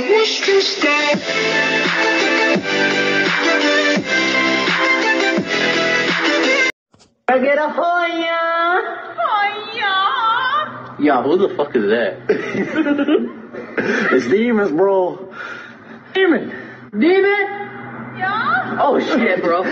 wish to stay. I get a Hooyah! Hooyah! Yeah, who the fuck is that? it's demons, bro. Demon. Demon? Yeah? Oh shit, bro.